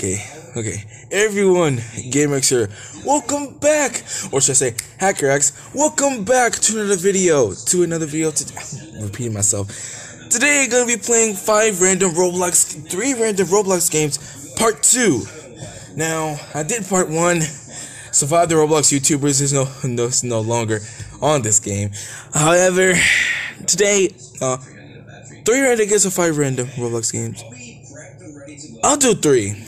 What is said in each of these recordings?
Okay, okay. Everyone, GamerX here. Welcome back, or should I say, HackerX. Welcome back to another video. To another video. To repeating myself. Today, I'm gonna be playing five random Roblox, three random Roblox games, part two. Now, I did part one. Survive the Roblox YouTubers is no, no, no longer on this game. However, today, uh, three random games or five random Roblox games. I'll do three.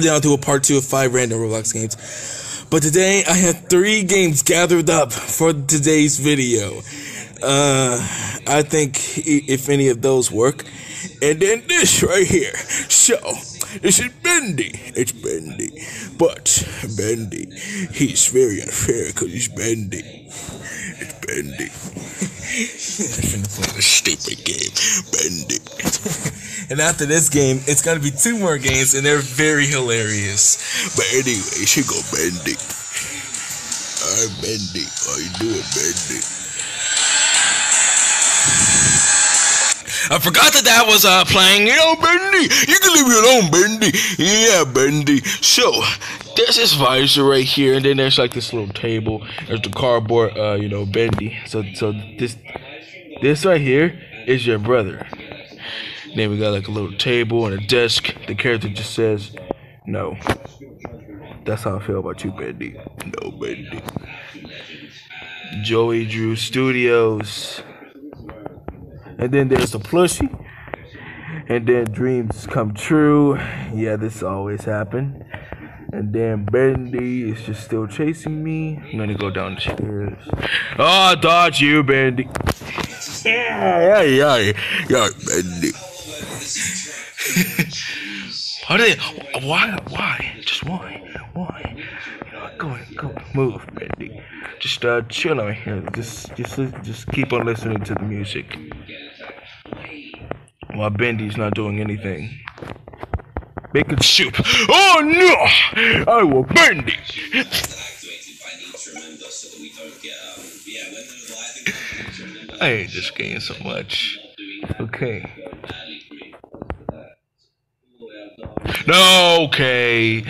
Then I'll do a part two of five random Roblox games. But today I have three games gathered up for today's video. Uh, I think if any of those work, and then this right here. So this is Bendy. It's Bendy, but Bendy, he's very unfair because he's Bendy. It's Bendy. I'm a stupid game, Bendy. and after this game, it's gonna be two more games, and they're very hilarious. But anyway, she go Bendy. Alright, Bendy. How you doing, Bendy? I forgot that that was uh playing. You know, Bendy, you can leave me alone, Bendy. Yeah, Bendy. So there's this visor right here, and then there's like this little table. There's the cardboard, uh, you know, Bendy. So so this this right here is your brother. Then we got like a little table and a desk. The character just says, "No." That's how I feel about you, Bendy. No, Bendy. Joey Drew Studios. And then there's the plushie. And then dreams come true. Yeah, this always happen. And then Bendy is just still chasing me. I'm gonna go down the stairs. Oh, I dodge you, Bendy. Yeah, yeah, yeah, yeah, Bendy. Why did why, why, just why, why? Go on, go, on, move, Bendy. Just uh, chill right here. Just, just, just keep on listening to the music while Bendy's not doing anything. Bacon soup. Oh no! I will Bendy. I hate this game so much. Okay. No, okay.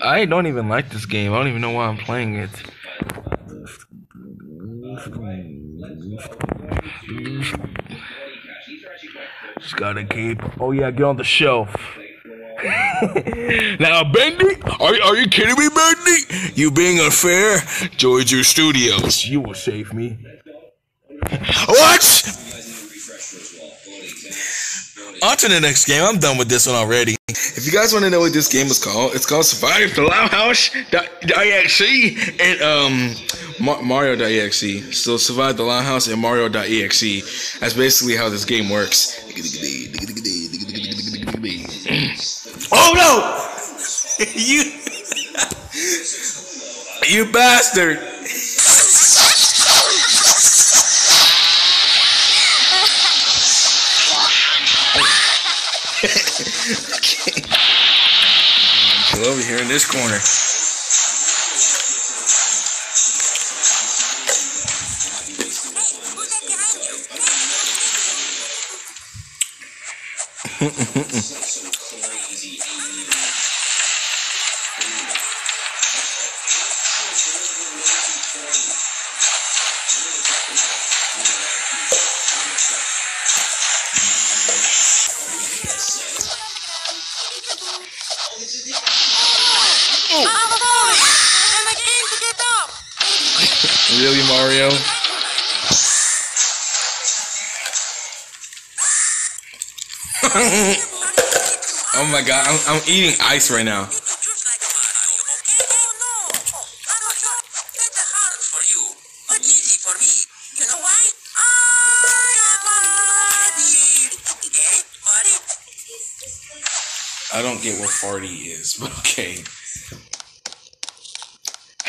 I don't even like this game. I don't even know why I'm playing it. Just gotta keep. Oh yeah, get on the shelf. now, Bendy, are, are you kidding me, Bendy? You being unfair? Joey Drew Studios, you will save me. What? On to the next game. I'm done with this one already. If you guys want to know what this game is called, it's called Survive the Limehouse.exe and um Mar- Mario.exe. So Survive the Limehouse and Mario.exe. That's basically how this game works. Oh no! you You bastard! Over here in this corner. Really, Mario? oh my god, I'm, I'm eating ice right now. I don't get what farty is, but okay.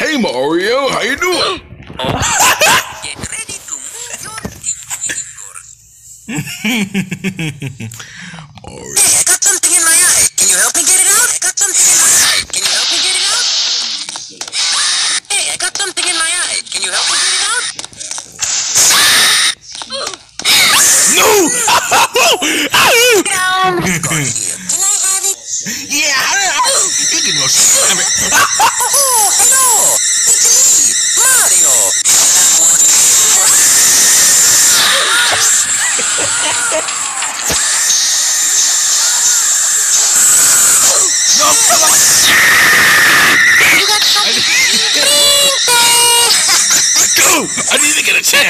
Hey Mario, how you doing? Get ready to move your finger. Mario.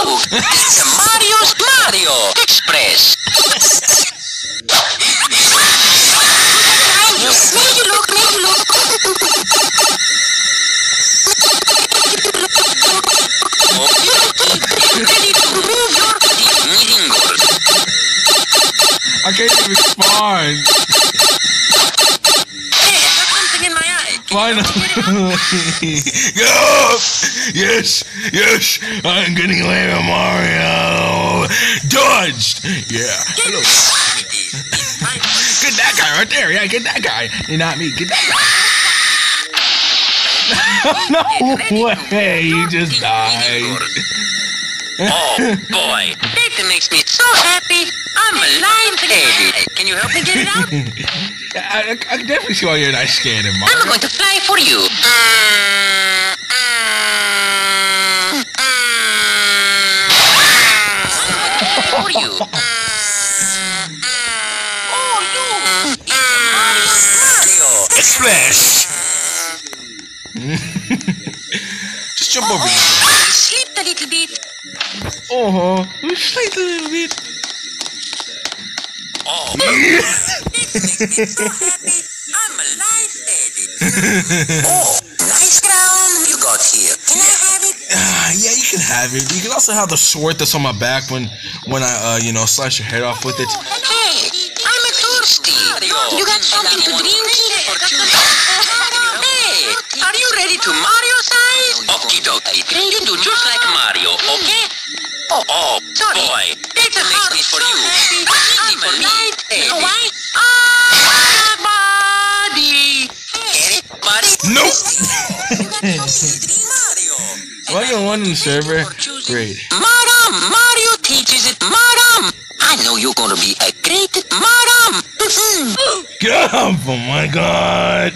It's Mario's Mario Express. I can't respond. Finally. Yes, yes, I'm getting later, Mario. Dodged. Yeah. Hello. Get that guy right there. Yeah, get that guy. You're not me. Get that guy. no way. You just died. Oh boy, that makes me so happy. I'm a alive, Eddie. Can you help me get it out? I, I, I can definitely see why you're not scared of I'm going to fly for you. For you. Oh, you. It's Mario. Splash! Just jump over here. Sleep a little bit. Oh, huh. Just like a little bit. Oh. This makes me so happy. I'm alive, Eddie. oh, nice crown you got here. Can I have it? Ah, yeah, you can have it. You can also have the sword that's on my back when, when I, uh, you know, slash your head off with it. Hey, I'm a thirsty. You got something to drink? Hey, are you ready to Mario size? Okie dokie. You do just like Mario, okay? Oh, oh, sorry. Boy, that's a makes me for you. I'm alive, baby. Why? Buddy. Get it, buddy? Nope! You got something to drink, Mario. Am I the one in the server? Great. Madam, Mario teaches it. Madam, I know you're gonna be a great madam. God, oh my god.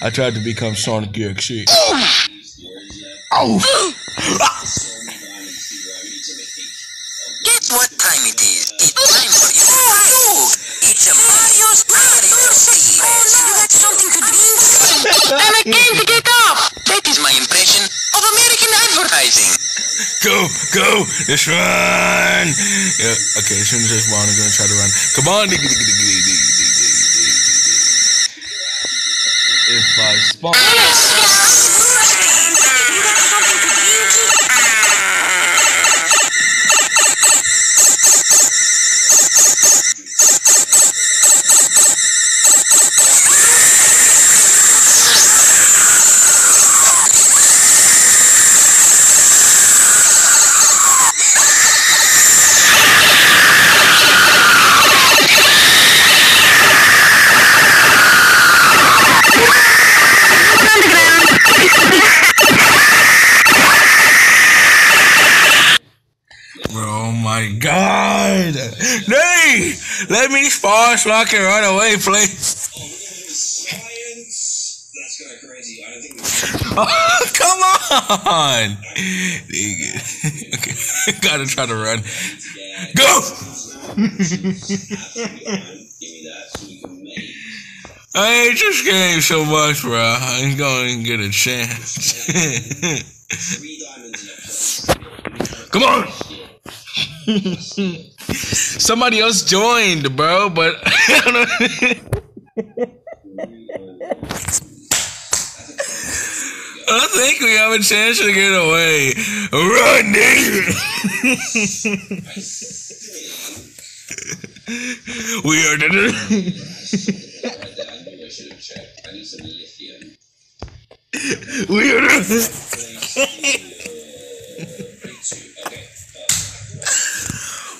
I tried to become Sonic EXE. Oh. Guess what time it is? Go, go, just run. Yeah, okay, as soon as I spawn, I'm gonna try to run. Come on, diggy, diggy, diggy, diggy, diggy, diggy, diggy. If I spawn. Oh my god! Nay! Let I can run away, please. Oh, come on! Okay, gotta try to run. Go! I hate this game so much, bro. I'm going to get a chance. Come on! Somebody else joined, bro, but I don't know. I think we have a chance to get away. Run, nigga! we are the. Right there, I knew I should have checked. I need some lithium. We are the.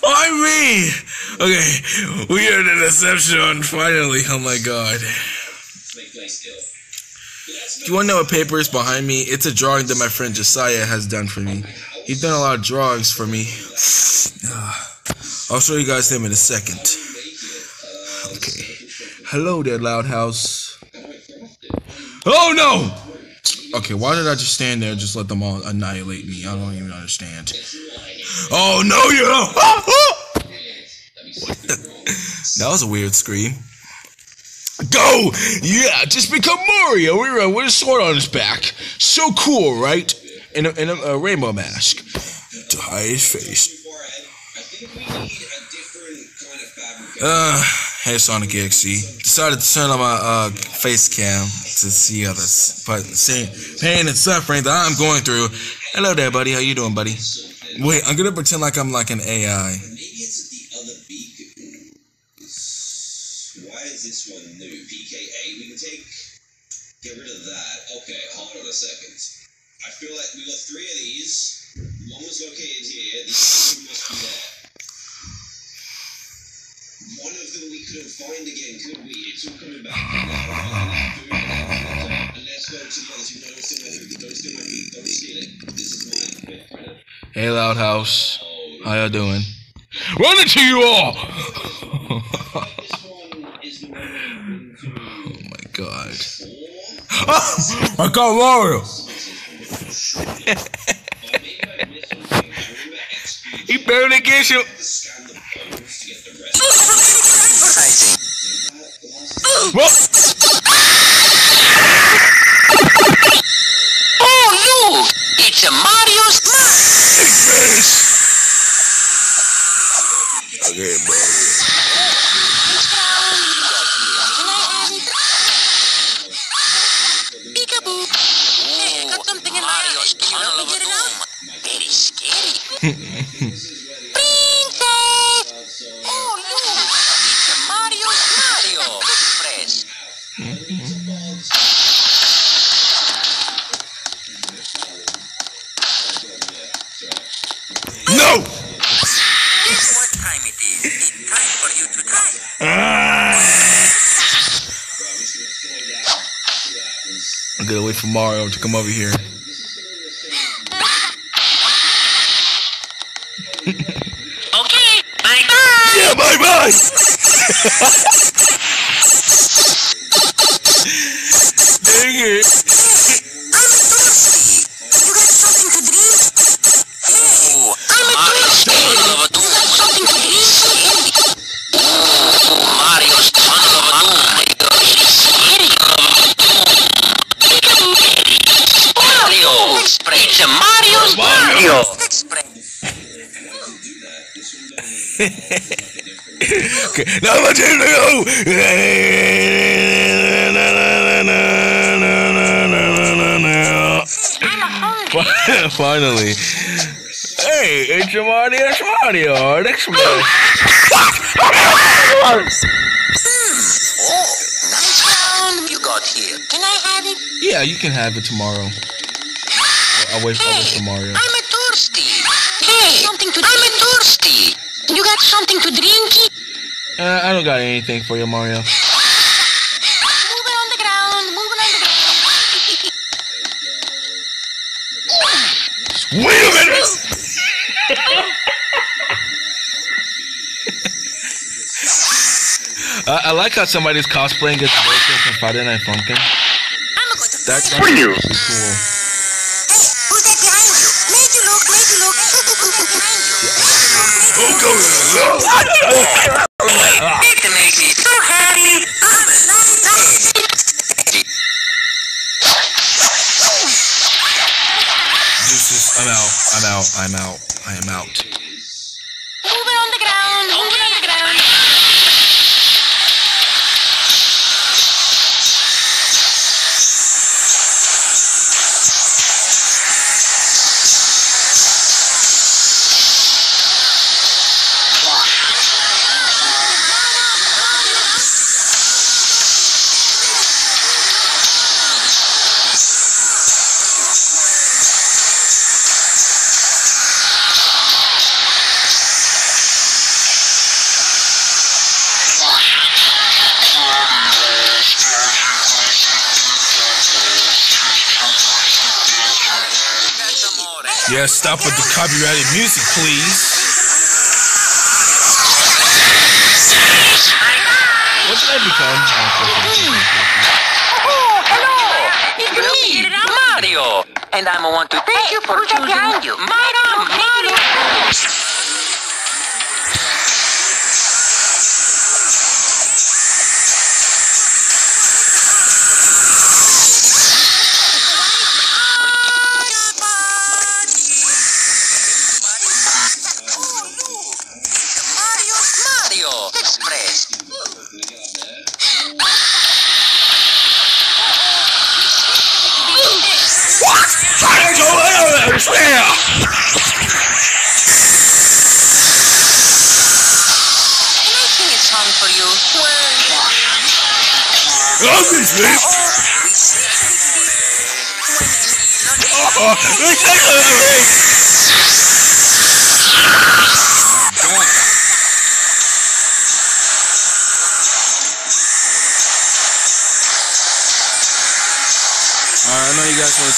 Okay. I mean, okay, we are the deception. Finally, oh my god. Do you want to know what paper is behind me? It's a drawing that my friend Josiah has done for me. He's done a lot of drawings for me. I'll show you guys him in a second. Okay. Hello there, Loud House. Oh no! Okay, why did I just stand there and just let them all annihilate me? I don't even understand. Oh no, you don't! What the? That was a weird scream. Go! Yeah, just become Mario. We run with a sword on his back. So cool, right? In a, in a, a rainbow mask to hide his face. I think we need a different kind of fabric. Uh, hey Sonic EXE. Decided to turn on my uh face cam to see others, but seeing pain and suffering that I'm going through. Hello there, buddy. How you doing, buddy? Wait, I'm gonna pretend like I'm like an AI. Maybe it's the other. Why is this one new? PKA we can take? Get rid of that. Okay, hold on a second. I feel like we got three of these. One was located here. The other must be there. One of them we couldn't find again, could we? It's all coming back. And let's go to the others. You know, don't steal my. Don't steal my. Don't steal it. This is mine. Wait, right. Hey, Loud House. How y'all doing? Run into you all! This one is the one we've been to oh my god. I got Mario! he barely gets you. What? Oh, look! It's a Mario Okay, Mario. Peekaboo! Hey, I got something in Mario's tunnel of doom. Very scary. Mario to come over here. Mario Mario Express. Oh, nice round you got here. Can I have it? Yeah, you can have it tomorrow. I'll wait, I'll wait for Mario. I'm a thirsty. Hey, something to I'm a thirsty. You got something to drink? Uh, I don't got anything for you, Mario. Moving on the ground, moving on the ground. Wait a minute! I, I like how somebody's cosplaying as Ghostface from Friday Night Funkin'. I'm going to That, find that's you. pretty cool. Hey, who's that behind you? Make you look, make you look. who's that behind you? It makes me so happy. I'm alive. I'm out. I'm out. I'm out. I am out. Yeah, stop with the copyrighted music, please. What did I become? Oh, hello! It's me, Mario! And I'm want to thank you for choosing Mario, Mario!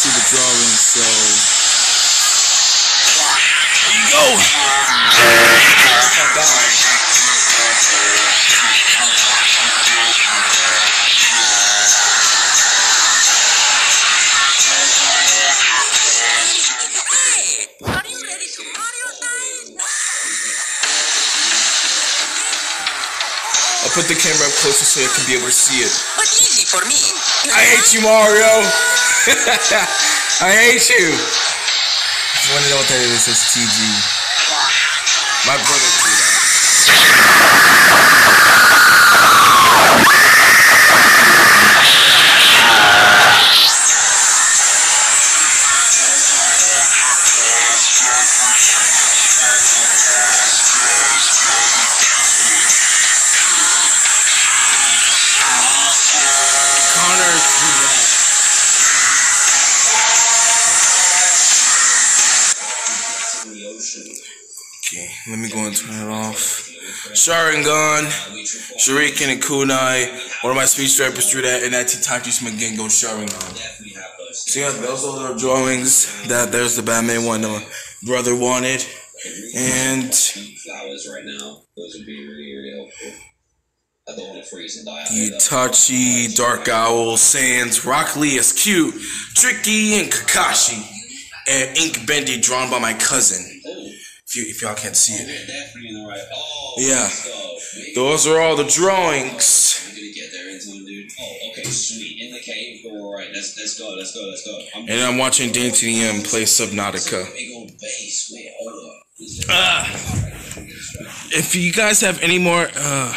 See the drawings, so Here you go. hey! Are you ready to Mario time? I'll put the camera up closer so you can be able to see it. But easy for me. I hate you, Mario. I hate you. You want to know what that is, it's TG. My brother Sharingan, Shuriken, and Kunai. One of my speech therapists drew that, and that Itachi Mangekyo Sharingan. So yeah, those are the drawings. That there's the Batman one my brother wanted, and Flowers right now. Those would be really, helpful. Itachi, Dark Owl, Sans, Rock Lee is cute, Tricky, and Kakashi, and Ink Bendy drawn by my cousin. If you if y'all can't see it, definitely in the right. Yeah. let's go. Wait, those are all the drawings. We're gonna get there dude. Oh, okay, sweet. In the cave. All right, let's let's go. Let's go. Let's go. I'm And I'm watching Dainty M play Subnautica. big old base. Wait, hold up. Ah. If you guys have any more, uh,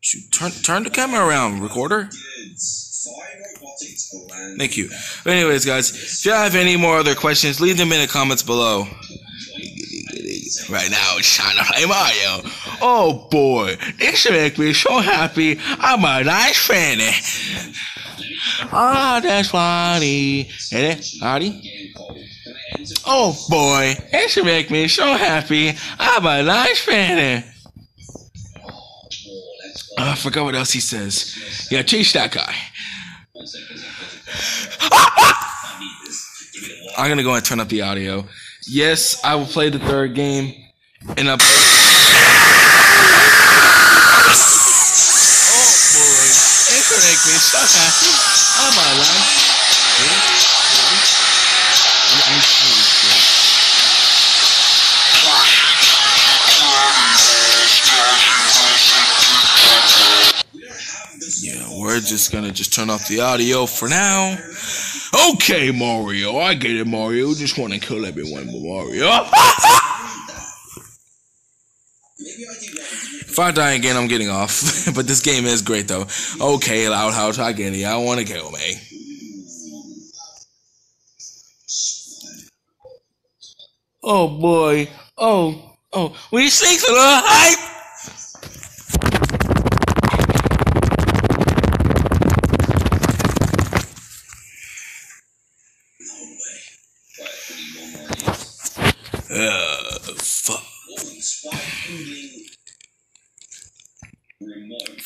shoot, turn turn the camera around, recorder. Kids, fire robotics land. Thank you. But anyways, guys, if you have any more other questions, leave them in the comments below. Right now, it's time to play Mario. Oh boy, this should make me so happy. I'm a nice fanny. Eh? Ah, that's funny. Cold. Can I enter? Oh boy, this should make me so happy. I'm a nice fanny. Oh. Eh? Oh, ah, I forgot what else he says. Yeah, chase that guy. I'm gonna go and turn up the audio. Yes, I will play the third game. And. Oh I'm Yeah, we're just gonna just turn off the audio for now. Okay, Mario, I get it, Mario. Just want to kill everyone with Mario. Maybe I did wrong. if I die again, I'm getting off. but this game is great, though. Okay, Loud House, I get it. I want to kill me. Oh boy. Oh, oh. We sing to the hype.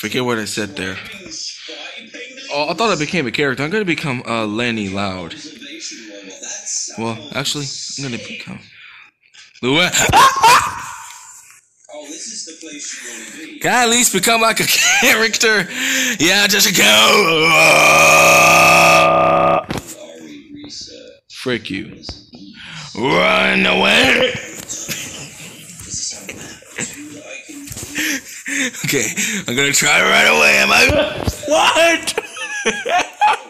Forget what I said there. Oh, I thought I became a character. I'm gonna become uh, Leni Loud. Well, actually, I'm gonna become. Luan, can I at least become like a character? Yeah, just go. Frick you. Run away. Okay, I'm gonna try run away. Am I? What?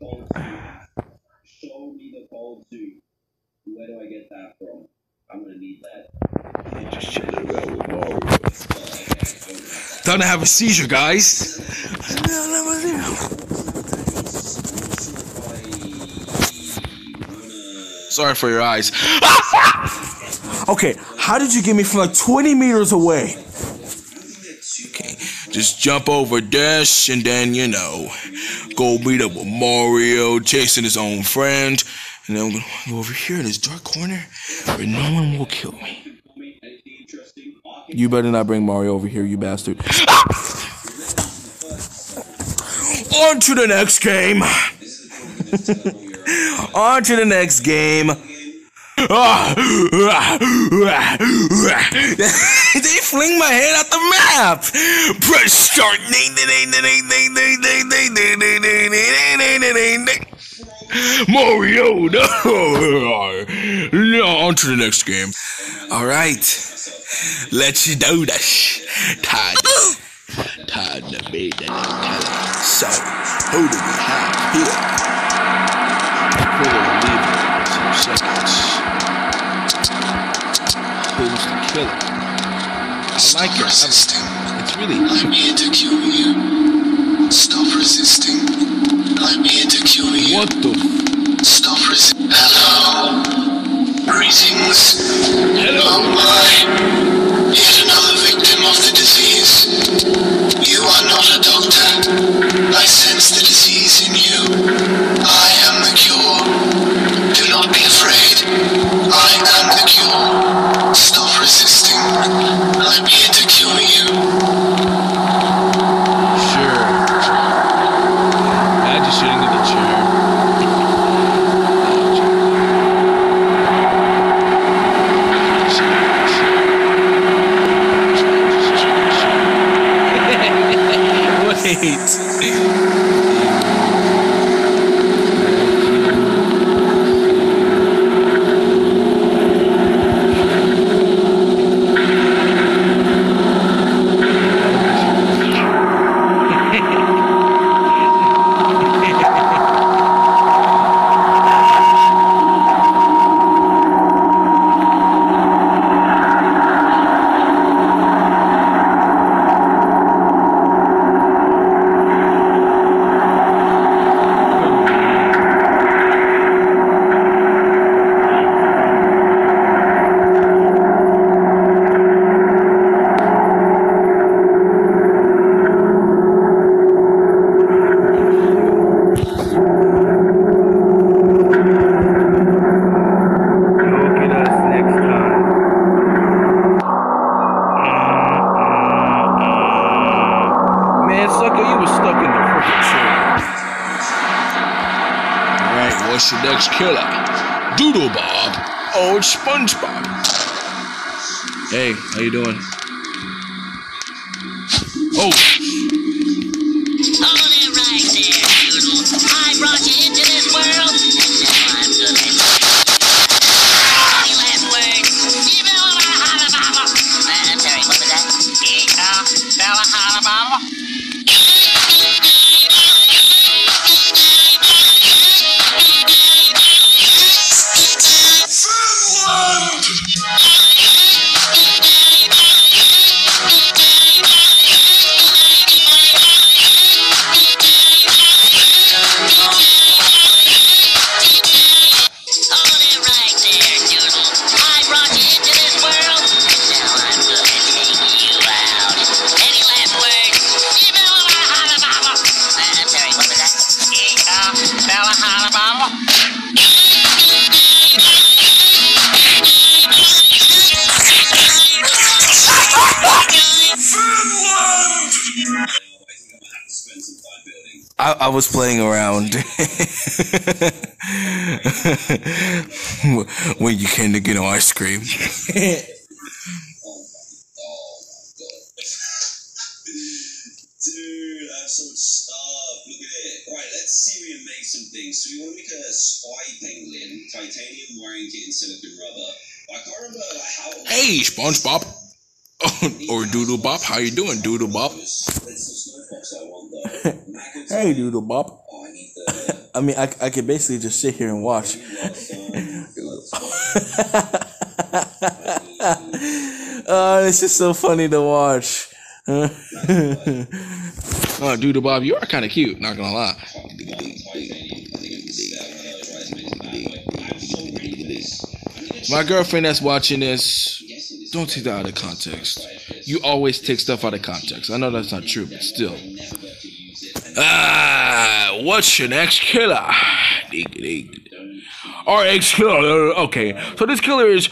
Show me the gold tooth. Show me the gold tooth. Where do I get that from? I'm gonna need that. Just chilling around with Mario. Time to have a seizure, guys. Sorry for your eyes. Okay, how did you get me from like 20 meters away? Okay, just jump over this and then, you know, go meet up with Mario, chasing his own friend. And then I'm gonna go over here in this dark corner where no one will kill me. You better not bring Mario over here, you bastard. On to the next game. On to the next game. they fling my head out the map. Press start. Mario, no. no. On to the next game. All right, let's do this. Time, time to be the new. So, who do we have here? Killer leaving some seconds. Who's the killer? I like it. resisting. It's really I'm here to cure you. Stop resisting. I'm here to cure you. what the Stop resisting. Hello. Greetings. Oh my. Yet another victim of the disease. You are not a doctor. I sense the disease in you. I am the cure. Do not be afraid. I am the cure. Stop resisting. Killer? Doodle Bob. It's SpongeBob. Hey, how you doing? Was playing around when you came to get no ice cream. Dude, I have so much. Look at it. Right, let's see we can some things. So we want to make a spy penguin, titanium wiring kit, and silicon rubber. I can't remember how. Hey, SpongeBob. or Doodle Bob. How you doing, Doodle Bob? It's the snowfox I want though. Mac Hey, Doodle Bob. Oh, I need the. I mean, I, I could basically just sit here and watch. Oh, this is so funny to watch. Oh, Doodle Bob, you are kind of cute. Not gonna lie. My girlfriend that's watching this, don't take that out of context. You always take stuff out of context. I know that's not true, but still. Ah, what's your next killer? Our ex killer. Okay, so this killer is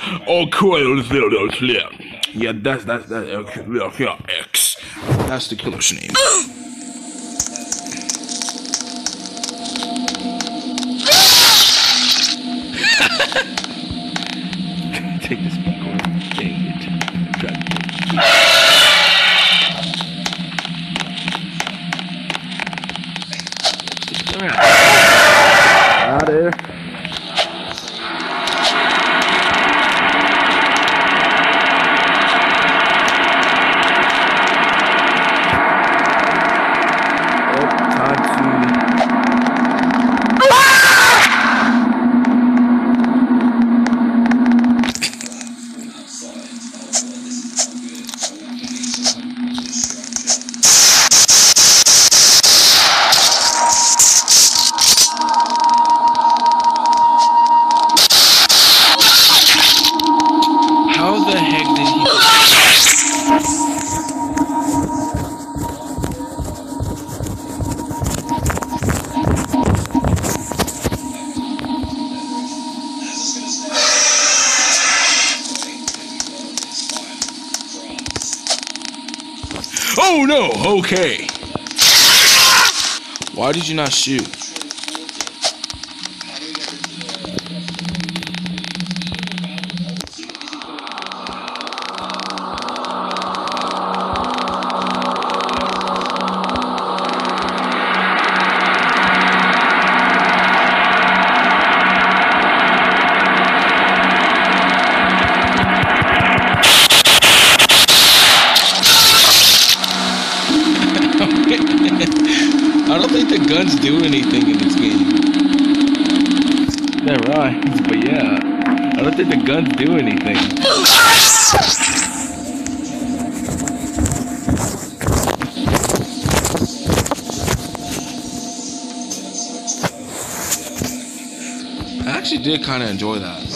cool. Yeah, that's that's that uh, X. That's the killer's name. Okay. Why did you not shoot? Did kind of enjoy that.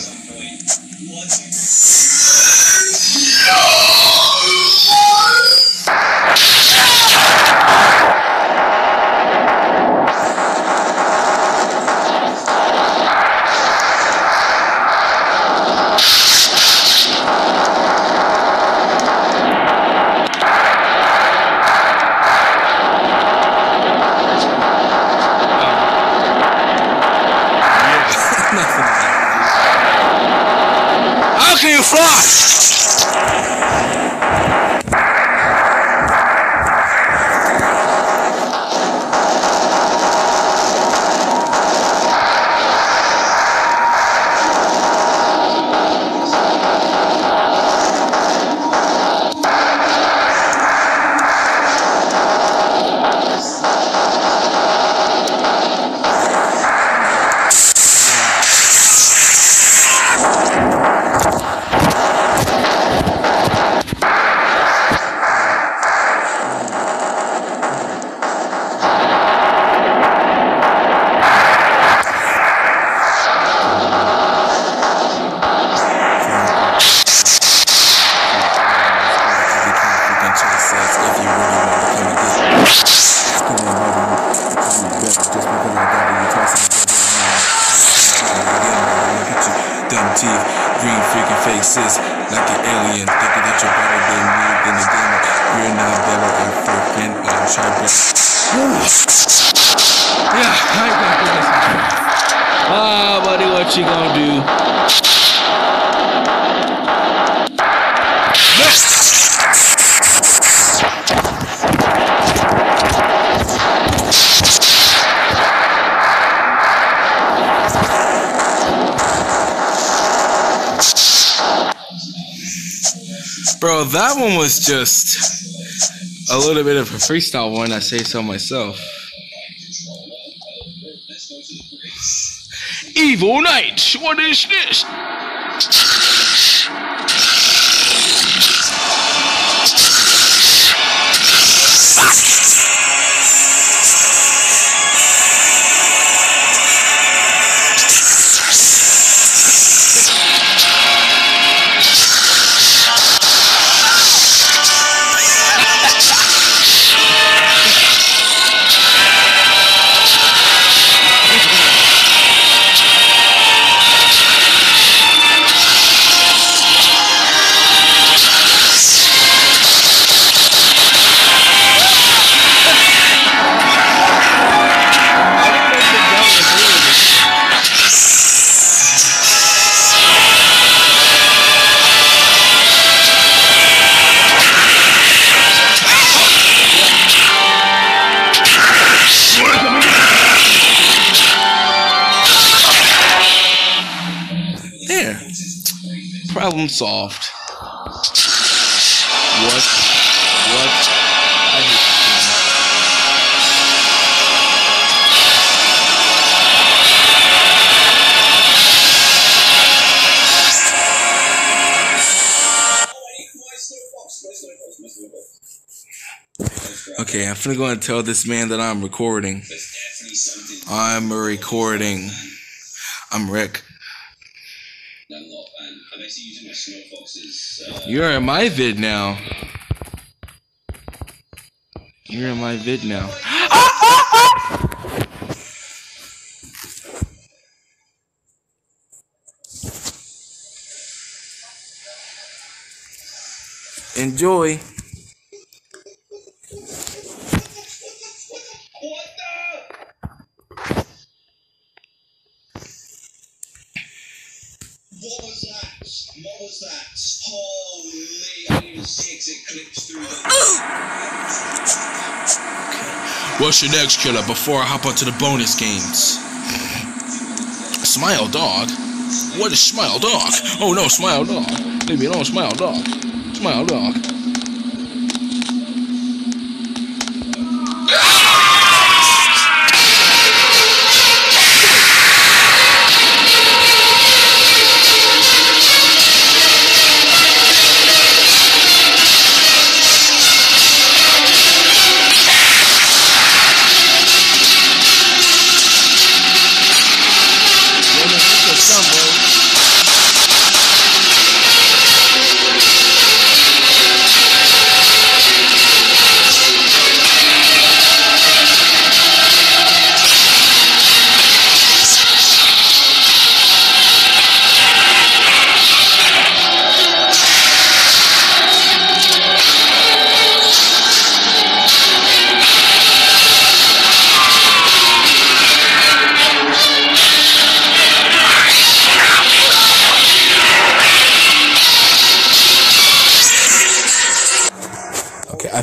teeth. Green freaking faces like an alien. Thinking that you're better than me, than the gamer. You're not better, I'm fucking on to, Yeah, I got this. Ah, buddy, what you gonna do? Next. Bro, that one was just a little bit of a freestyle one, I say so myself. Evil Knight, what is this? Problem solved. What? What? Okay, I'm finna go and tell this man that I'm recording. I'm recording. I'm Rick. My Snow Fox's. Uh, You're in my vid now. You're in my vid now. Enjoy. That? Holy, clips through the. What's your next killer before I hop onto the bonus games? Smile dog? What is smile dog? Oh no, smile dog. Leave me alone, smile dog. Smile dog.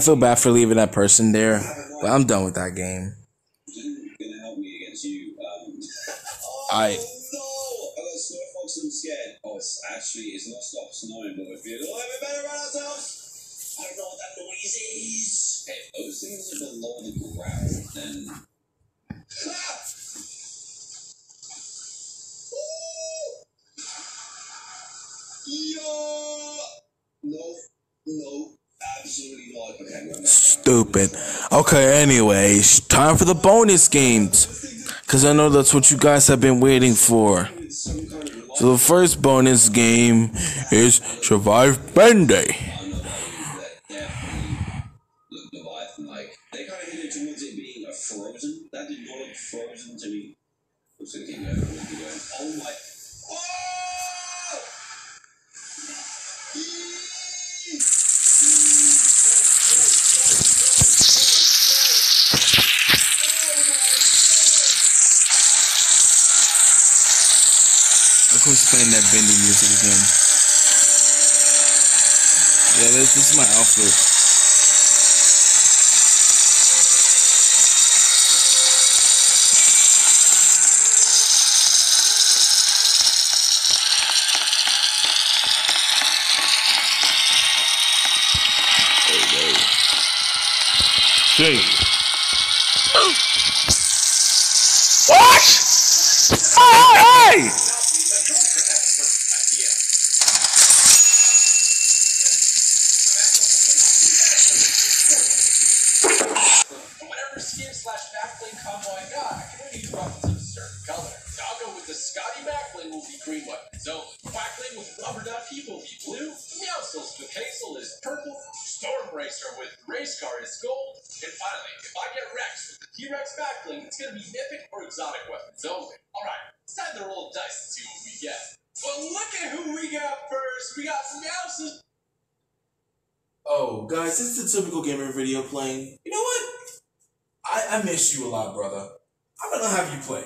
Feel bad for leaving that person there, but I'm done with that game. gonna help me against you. Um, I- Oh no! I got I'm scared. Oh, it's actually it's not stopped snowing, but we feel like we better run ourselves. I don't know what that noise is. If those things are below the ground, then. Ha! Ooh! Yo! No, no, absolutely not. Okay, I'm going back down. Stupid. Okay, anyways, time for the bonus games. Because I know that's what you guys have been waiting for. So the first bonus game is Survive being frozen. That did not look frozen to me. Oh my. Playing that bendy music again. Yeah, this, this is my outfit. What? Hey! hey! Guys, this is a typical gamer video playing. You know what? I, I miss you a lot, brother. I'm gonna have you play.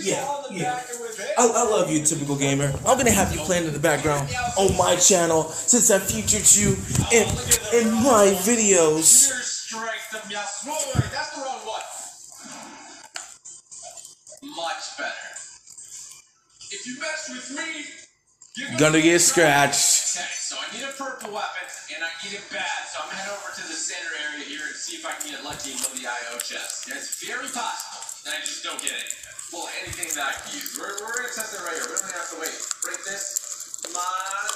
Yeah, yeah. back and with I, I love you, typical gamer. I'm gonna have you playing in the background on my channel since I featured you in, in my videos. Sheer strength of Meows. Whoa, wait, wait, that's the wrong one. Much better. If you mess with me, you're Gonna get scratched. Okay, so I need a purple weapon, and I need it bad, so I'm gonna head over to the center area here and see if I can get lucky and the IO chest. It's very possible that I just don't get anything. Well, anything that I can use. We're, we're gonna test it right here. We don't even have to wait. Break this. On.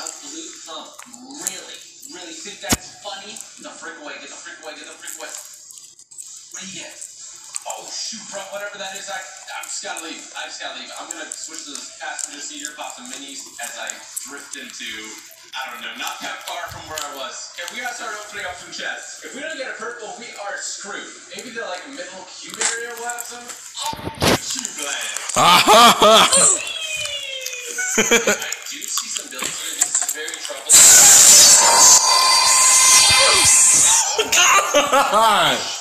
A blue pump. Really? Really think that's funny? Get the frick away, get the frick away, get the frick away. What do you get? Oh shoot, bro, whatever that is, I, I just gotta leave. I just gotta leave. I'm gonna switch to this passenger seat here, pop some minis as I drift into, I don't know, not that far from where I was. Okay, we gotta start opening up some chests. If we don't get a purple, we are screwed. Maybe the like middle cube area will have some. Oh. Ah ha ha! I do see some buildings here. This is very troublesome. God!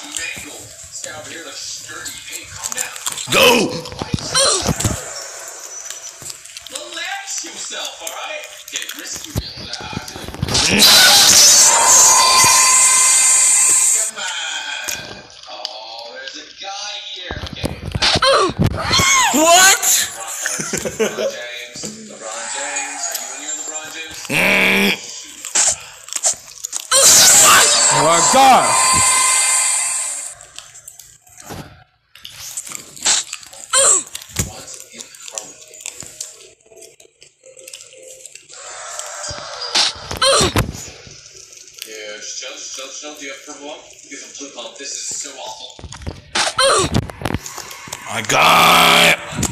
Go! Relax yourself, alright? Get risky with that. Come on. Oh, there's a guy here. Okay. What? LeBron James. LeBron James. Are you in here, LeBron James? Oh my god! What's in front of me? Yeah, just chill, just chill, just chill. Do you have purple pump? You have a blue pump. This is so awful. My got Yeet,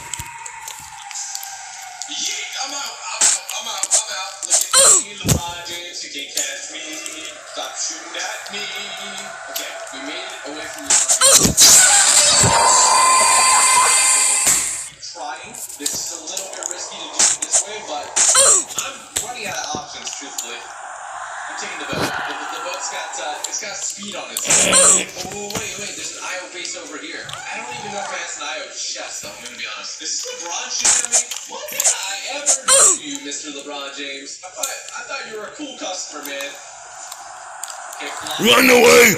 Run away!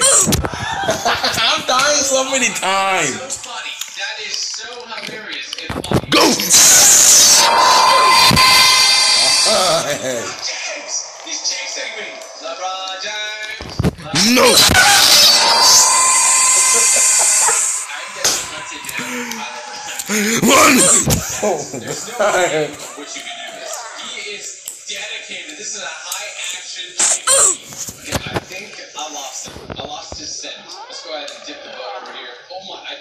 I'm dying so many So times! funny. That is so hilarious. Go! James! He's chasing me! LeBron James! No! I'm getting hunted down by LeBron. Run! Oh, There's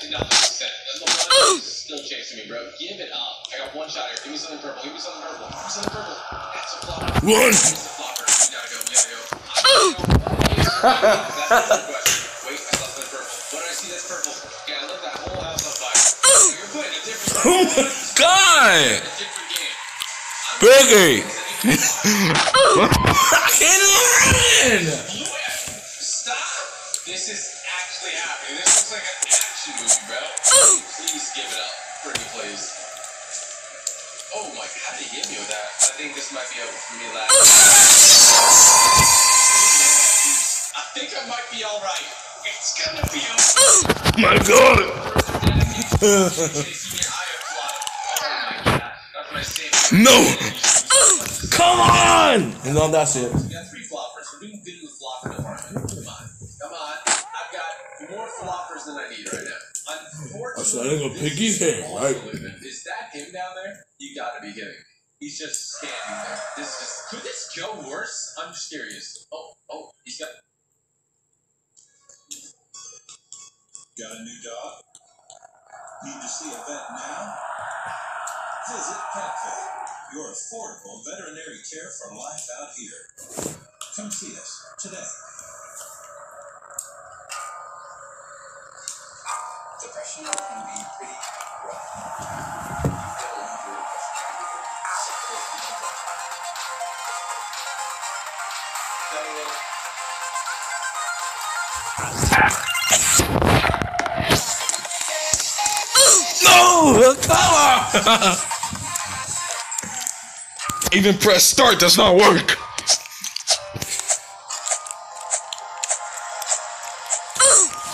Oh my, I did not lose his scent. And LeBron is still chasing me, bro. Give it up. I got one shot here. Give me something purple. Give me something purple. Give me something purple. That's a flopper. Run! That's a flopper. We gotta go. We gotta go. I gotta go. That's the question. Wait, I saw something purple. What did I see that's purple? Yeah, I lit that whole house on fire. You're playing a different Oh my god! a different game. I'm Biggie! I can't run! Think this might be over for me last. I think I might be alright. It's gonna be over. My God. Chasing your eye fly. Oh my god. That's my saving. No. Come on. And all that shit. We got three floppers. We're doing good in the flopper department. Come on. Come on. I've got more floppers than I need right now. Unfortunately, starting to pick his hair, this right? Is that him down there? You gotta be kidding me. He's just standing there. This is could this go worse? I'm just curious. Oh, oh, he's got Got a new dog? Need to see a vet now? Visit PetVet, your affordable veterinary care for life out here. Come see us today. Depression can be pretty rough. No. On. Even press start does not work.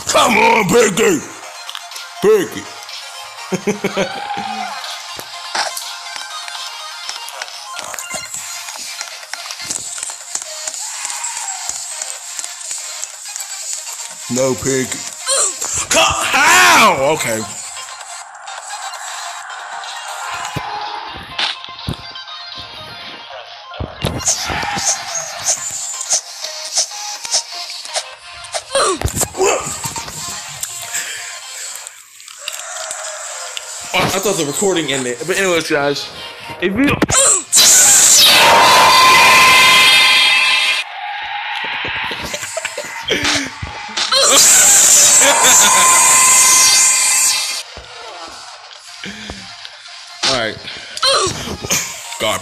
Come on, Piggy. Piggy. no pig. How? Okay. I thought the recording ended. But anyways, guys, if you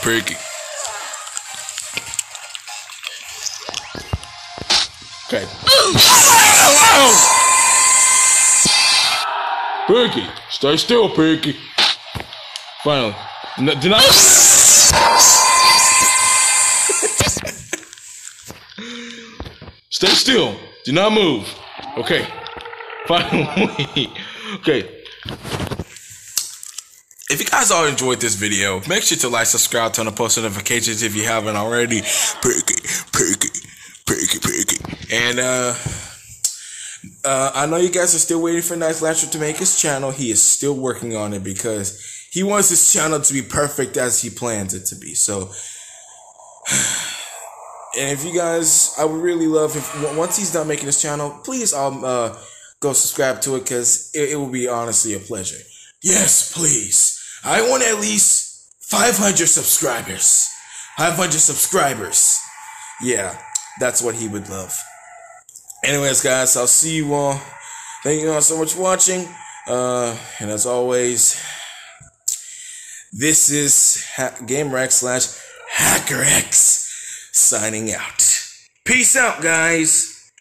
Piggy. Okay. Piggy, stay still, Piggy. Finally. N- Did not. Stay still. Do not move. Okay. Finally. okay. If you guys all enjoyed this video, make sure to like, subscribe, turn on post notifications if you haven't already. Piggy, Piggy, Piggy, Piggy. And uh, uh, I know you guys are still waiting for Nice Lasher to make his channel. He is still working on it because he wants his channel to be perfect as he plans it to be. So, and if you guys, I would really love if once he's done making his channel, please um uh go subscribe to it because it, it will be honestly a pleasure. Yes, please. I want at least 500 subscribers. 500 subscribers. Yeah, that's what he would love. Anyways, guys, I'll see you all. Thank you all so much for watching. Uh, and as always, this is ha- GameRex slash HackerX signing out. Peace out, guys.